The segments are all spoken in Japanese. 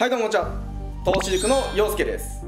はいどうもこんにちは。投資塾の陽介です。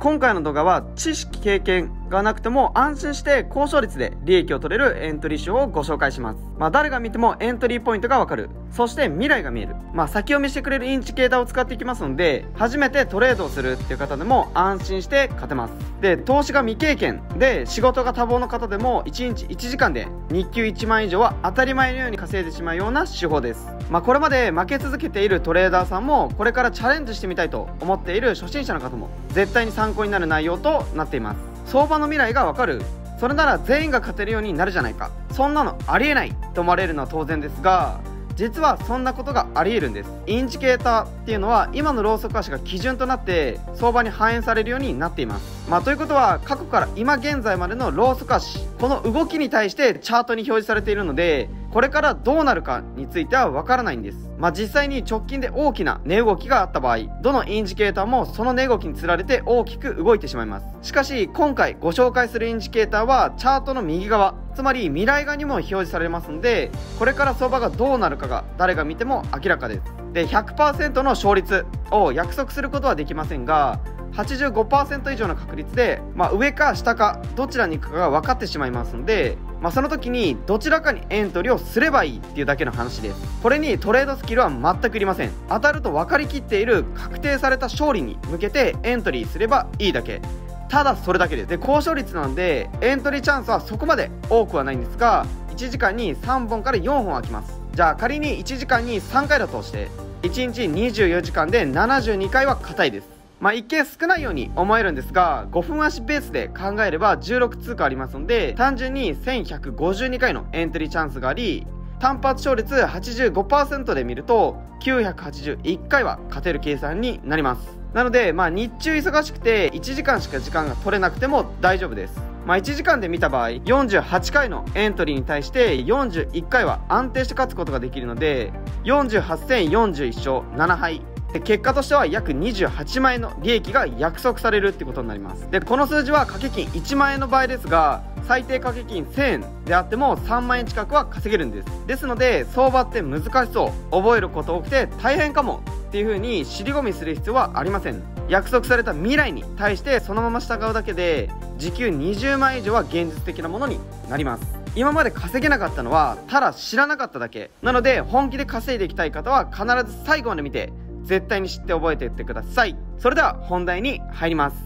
今回の動画は知識経験がなくても安心して高勝率で利益を取れるエントリー手法をご紹介します。まあ誰が見てもエントリーポイントがわかる。そして未来が見える。まあ先読みしてくれるインジケーターを使っていきますので、初めてトレードをするっていう方でも安心して勝てます。で、投資が未経験で仕事が多忙の方でも1日1時間で日給1万以上は当たり前のように稼いでしまうような手法です。まあこれまで負け続けているトレーダーさんもこれからチャレンジしてみたいと思っている初心者の方も絶対に参考になる内容となっています。相場の未来がわかる。それなら全員が勝てるようになるじゃないか。そんなのありえない。と思われるのは当然ですが実はそんなことがありえるんです。インジケーターっていうのは今のローソク足が基準となって相場に反映されるようになっています。まあということは過去から今現在までのローソク足この動きに対してチャートに表示されているのでこれからどうなるかについてはわからないんです。まあ、実際に直近で大きな値動きがあった場合、どのインジケーターもその値動きにつられて大きく動いてしまいます。しかし、今回ご紹介するインジケーターはチャートの右側、つまり未来側にも表示されますので、これから相場がどうなるかが誰が見ても明らかです。で、100%の勝率を約束することはできませんが、85%以上の確率で、まあ、上か下かどちらに行くかが分かってしまいますので、まあ、その時にどちらかにエントリーをすればいいっていうだけの話です。これにトレードスキルは全くいりません。当たると分かりきっている確定された勝利に向けてエントリーすればいいだけ。ただそれだけで。すで高勝率なんでエントリーチャンスはそこまで多くはないんですが1時間に3本から4本空きます。じゃあ仮に1時間に3回だとして1日24時間で72回は硬いです。まあ、一見少ないように思えるんですが、5分足ベースで考えれば16通貨ありますので、単純に1152回のエントリーチャンスがあり、単発勝率85%で見ると、981回は勝てる計算になります。なので、まあ、日中忙しくて1時間しか時間が取れなくても大丈夫です。まあ、1時間で見た場合、48回のエントリーに対して41回は安定して勝つことができるので、48戦41勝7敗で結果としては約28万円の利益が約束されるってことになります。でこの数字は掛け金1万円の場合ですが最低掛け金1000円であっても3万円近くは稼げるんです。ですので相場って難しそう。覚えること多くて大変かもっていう風に尻込みする必要はありません。約束された未来に対してそのまま従うだけで時給20万円以上は現実的なものになります。今まで稼げなかったのはただ知らなかっただけ。なので本気で稼いでいきたい方は必ず最後まで見て絶対に知って覚えていってください。それでは本題に入ります。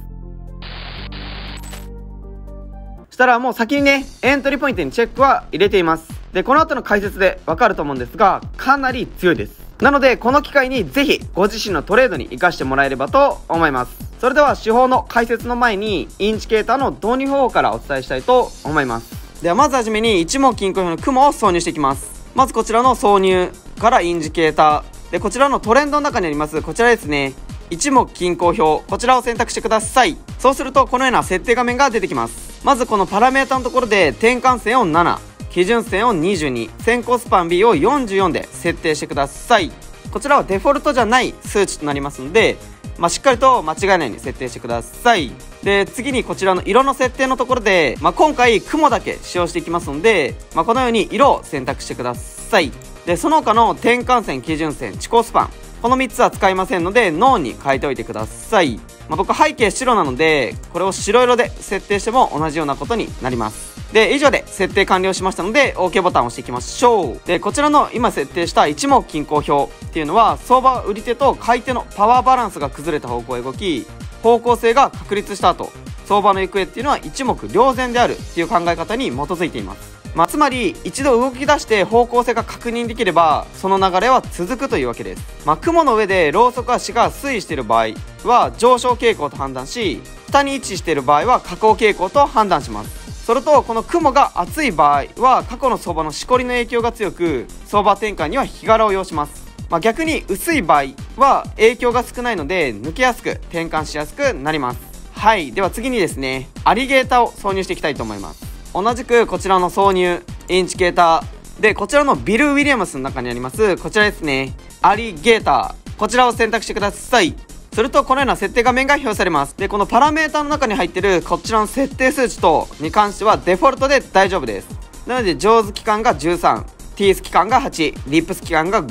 そしたらもう先にねエントリーポイントにチェックは入れています。でこの後の解説でわかると思うんですがかなり強いです。なのでこの機会にぜひご自身のトレードに活かしてもらえればと思います。それでは手法の解説の前にインジケーターの導入方法からお伝えしたいと思います。ではまずはじめに一目均衡表の雲を挿入していきます。まずこちらの挿入からインジケーターでこちらのトレンドの中にありますこちらですね。一目均衡表。こちらを選択してください。そうするとこのような設定画面が出てきます。まずこのパラメータのところで転換線を7基準線を22先行スパン B を44で設定してください。こちらはデフォルトじゃない数値となりますのでまあ、しっかりと間違えないように設定してください。で次にこちらの色の設定のところで、まあ、今回雲だけ使用していきますので、まあ、このように色を選択してください。でその他の転換線基準線遅行スパン。この3つは使いませんのでノーに変えておいてください、まあ、僕背景白なのでこれを白色で設定しても同じようなことになります。で以上で設定完了しましたので OK ボタンを押していきましょう。でこちらの今設定した一目均衡表っていうのは相場売り手と買い手のパワーバランスが崩れた方向へ動き方向性が確立した後相場の行方っていうのは一目瞭然であるっていう考え方に基づいています。まあ、つまり一度動き出して方向性が確認できればその流れは続くというわけです、まあ、雲の上でローソク足が推移している場合は上昇傾向と判断し下に位置している場合は下降傾向と判断します。それとこの雲が厚い場合は過去の相場のしこりの影響が強く相場転換には日柄を要します。まあ、逆に薄い場合は影響が少ないので抜けやすく転換しやすくなります。はい。では次にですねアリゲーターを挿入していきたいと思います。同じくこちらの挿入インチケーターでこちらのビル・ウィリアムスの中にありますこちらですねアリゲーター。こちらを選択してください。するとこのような設定画面が表示されます。でこのパラメータの中に入ってるこちらの設定数値とに関してはデフォルトで大丈夫です。なので上手期間が13ティース期間が8リップス期間が5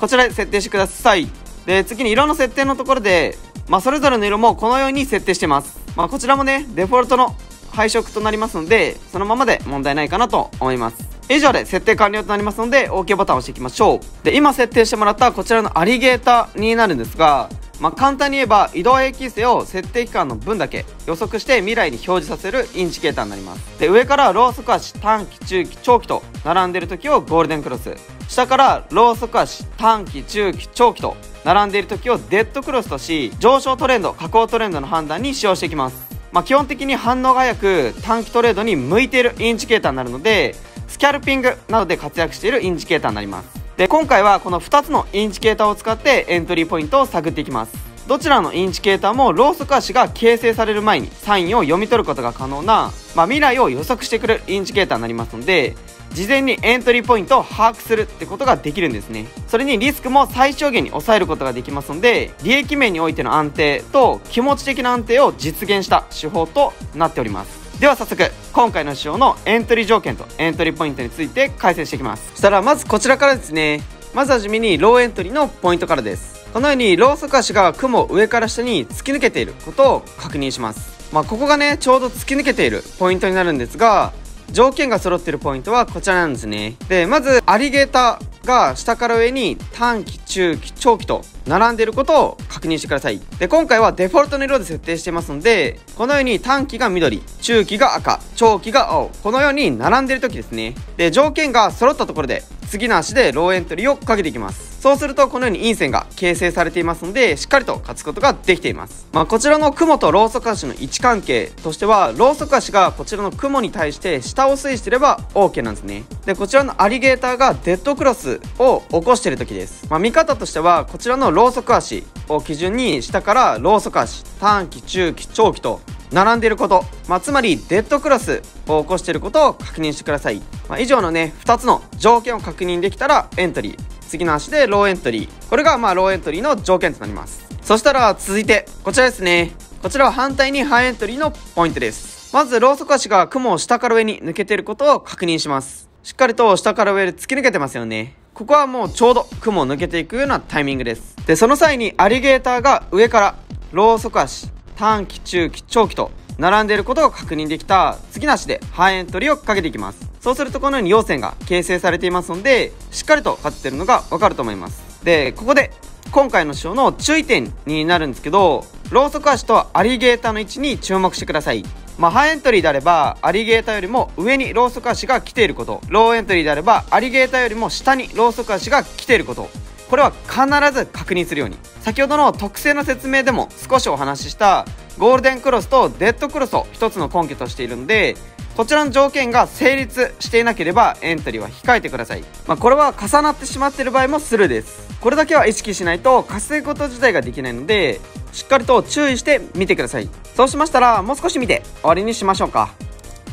こちらで設定してください。で次に色の設定のところで、まあ、それぞれの色もこのように設定してます、まあ、こちらもねデフォルトの配色となりますのでそのままで問題ないかなと思います。以上で設定完了となりますので OK ボタンを押していきましょう。で今設定してもらったこちらのアリゲーターになるんですがまあ、簡単に言えば移動平均線を設定期間の分だけ予測して未来に表示させるインジケーターになります。で上からローソク足短期中期長期と並んでいる時をゴールデンクロス。下からローソク足短期中期長期と並んでいる時をデッドクロスとし上昇トレンド下降トレンドの判断に使用していきます。まあ、基本的に反応が早く短期トレードに向いているインジケーターになるのでスキャルピングなどで活躍しているインジケーターになります。で今回はこの2つのインジケーターを使ってエントリーポイントを探っていきます。どちらのインジケーターもローソク足が形成される前にサインを読み取ることが可能な、まあ、未来を予測してくるインジケーターになりますので事前にエントリーポイントを把握するってことができるんですね。それにリスクも最小限に抑えることができますので利益面においての安定と気持ち的な安定を実現した手法となっております。では早速今回の仕様のエントリー条件とエントリーポイントについて解説していきます。そしたらまずこちらからですね。まずはじめにローエントリーのポイントからです。このようにローソク足が雲上から下に突き抜けていることを確認します。まあここがねちょうど突き抜けているポイントになるんですが条件が揃ってるポイントはこちらなんですね。でまずアリゲーターが下から上に短期中期長期と並んでいることを確認してください。で今回はデフォルトの色で設定してますのでこのように短期が緑中期が赤長期が青このように並んでいる時ですね。で条件が揃ったところで次の足でローエントリーをかけていきます。そうするとこのように陰線が形成されていますのでしっかりと勝つことができています。まあ、こちらの雲とローソク足の位置関係としてはローソク足がこちらの雲に対して下を推移してれば OK なんですね。でこちらのアリゲーターがデッドクロスを起こしてる時です。まあ、見方としてはこちらのローソク足を基準に下からローソク足短期中期長期と並んでいること、まあ、つまりデッドクロスを起こしていることを確認してください、まあ、以上のね2つの条件を確認できたらエントリー。次の足でローエントリー。これがまあローエントリーの条件となります。そしたら続いてこちらですね。こちらは反対にハイエントリーのポイントです。まずローソク足が雲を下から上に抜けていることを確認します。しっかりと下から上で突き抜けてますよね。ここはもうちょうど雲を抜けていくようなタイミングです。でその際にアリゲーターが上からローソク足短期中期長期と並んでいることが確認できた次の足でハイエントリーをかけていきます。そうするとこのように陽線が形成されていますのでしっかりと勝ってるのがわかると思います。でここで今回の仕様の注意点になるんですけどローソク足とアリゲーターの位置に注目してください。まあ、ハイエントリーであればアリゲーターよりも上にローソク足が来ていること。ローエントリーであればアリゲーターよりも下にローソク足が来ていること。これは必ず確認するように。先ほどの特性の説明でも少しお話ししたゴールデンクロスとデッドクロスを一つの根拠としているのでこちらの条件が成立していなければエントリーは控えてください、まあ、これは重なってしまっている場合もスルーです。これだけは意識しないと稼ぐこと自体ができないのでしっかりと注意して見てください。そうしましたらもう少し見て終わりにしましょうか。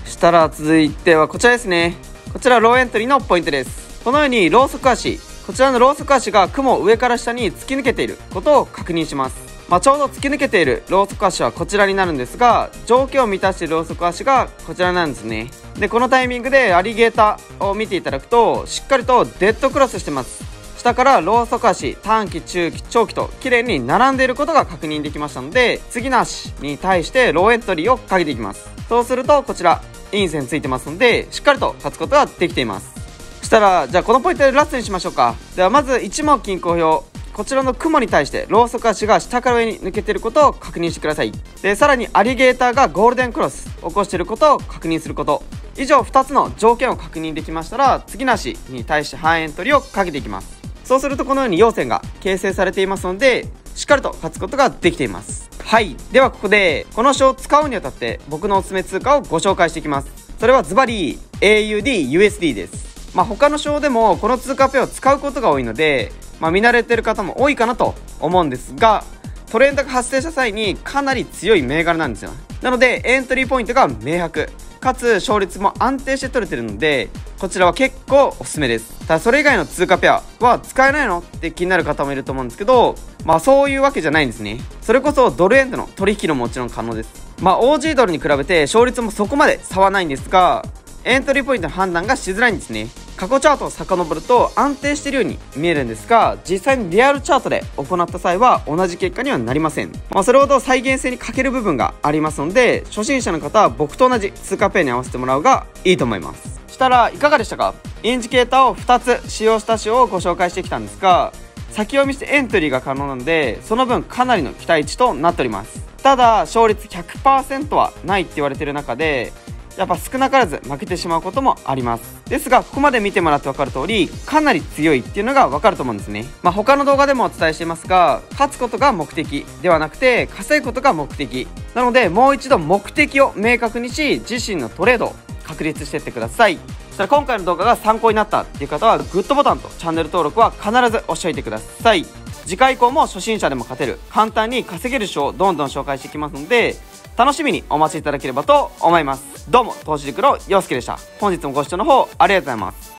したら続いてはこちらですね。こちらローエントリーのポイントです。このようにローソク足こちらのローソク足が雲を上から下に突き抜けていることを確認します。まあ、ちょうど突き抜けているローソク足はこちらになるんですが条件を満たしているローソク足がこちらなんですね。でこのタイミングでアリゲーターを見ていただくとしっかりとデッドクロスしてます。下からローソク足短期中期長期と綺麗に並んでいることが確認できましたので次の足に対してローエントリーをかけていきます。そうするとこちら陰線ついてますのでしっかりと勝つことができています。したらじゃあこのポイントでラストにしましょうか。ではまず一目均衡表。こちらの雲に対してローソク足が下から上に抜けてることを確認してください。でさらにアリゲーターがゴールデンクロス起こしてることを確認すること。以上2つの条件を確認できましたら次の足に対して半エントリーをかけていきます。そうするとこのように陽線が形成されていますのでしっかりと勝つことができています。はい。ではここでこの書を使うにあたって僕のおすすめ通貨をご紹介していきます。それはズバリ AUDUSD です。まあ他の章でもこの通貨ペアを使うことが多いのでまあ、見慣れてる方も多いかなと思うんですがトレンドが発生した際にかなり強い銘柄なんですよ。なのでエントリーポイントが明白。かつ勝率も安定して取れてるのでこちらは結構おすすめです。ただそれ以外の通貨ペアは使えないのって気になる方もいると思うんですけどまあそういうわけじゃないんですね。それこそドル円との取引ももちろん可能です。まあ OG ドルに比べて勝率もそこまで差はないんですがエントリーポイントの判断がしづらいんですね。過去チャートを遡ると安定しているように見えるんですが実際にリアルチャートで行った際は同じ結果にはなりません、まあ、それほど再現性に欠ける部分がありますので初心者の方は僕と同じ通貨ペアに合わせてもらうがいいと思います。したらいかがでしたか？インジケーターを2つ使用した種をご紹介してきたんですが先読みしてエントリーが可能なのでその分かなりの期待値となっております。ただ勝率100%はないって言われてる中でやっぱ少なからず負けてしまうこともあります。ですがここまで見てもらって分かる通りかなり強いっていうのが分かると思うんですね。まあ他の動画でもお伝えしていますが勝つことが目的ではなくて稼ぐことが目的。なのでもう一度目的を明確にし自身のトレードを確立していってください。そしたら今回の動画が参考になったっていう方はグッドボタンとチャンネル登録は必ず押しておいてください。次回以降も初心者でも勝てる簡単に稼げる書をどんどん紹介していきますので楽しみにお待ちいただければと思います。どうも投資塾の陽介でした。本日もご視聴の方ありがとうございます。